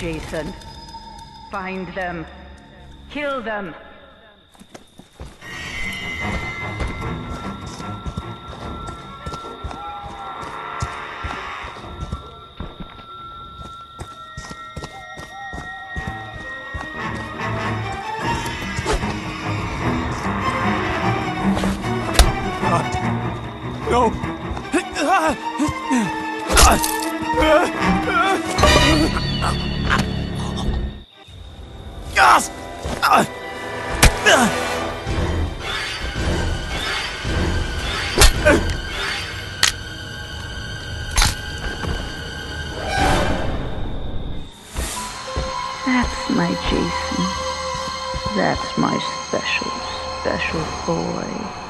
Jason. Find them. Kill them. No! That's my Jason. That's my special, special boy.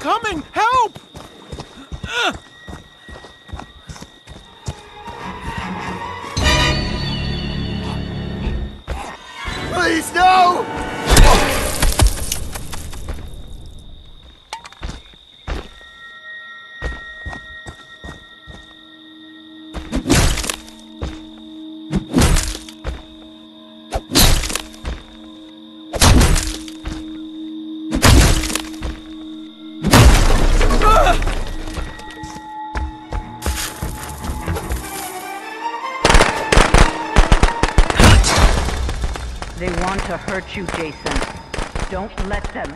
Coming! Help! Please, no! Want to hurt you, Jason. Don't let them.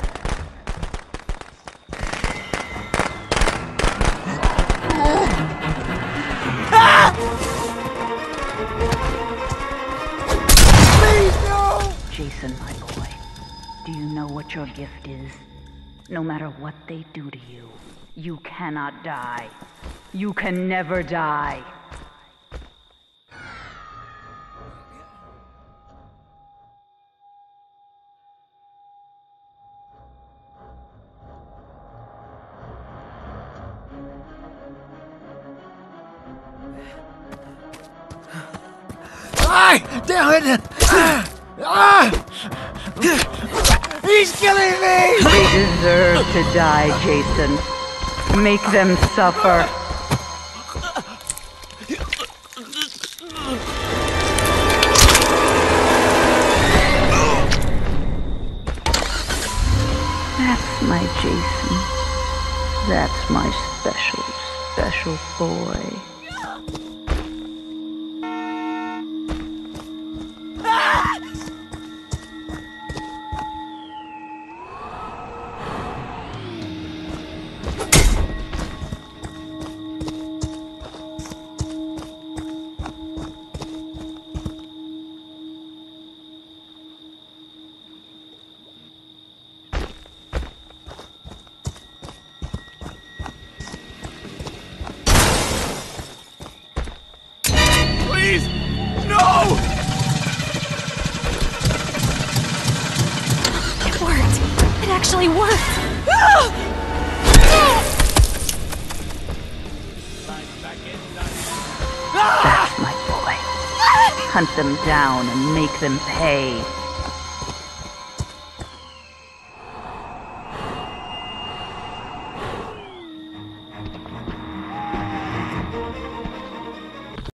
Please, no! Jason, my boy, do you know what your gift is? No matter what they do to you, you cannot die. You can never die. Ah! Damn it! Ah! Ah! He's killing me! They deserve to die, Jason. Make them suffer. That's my Jason. That's my special, special boy. It worked. That's my boy. Hunt them down and make them pay.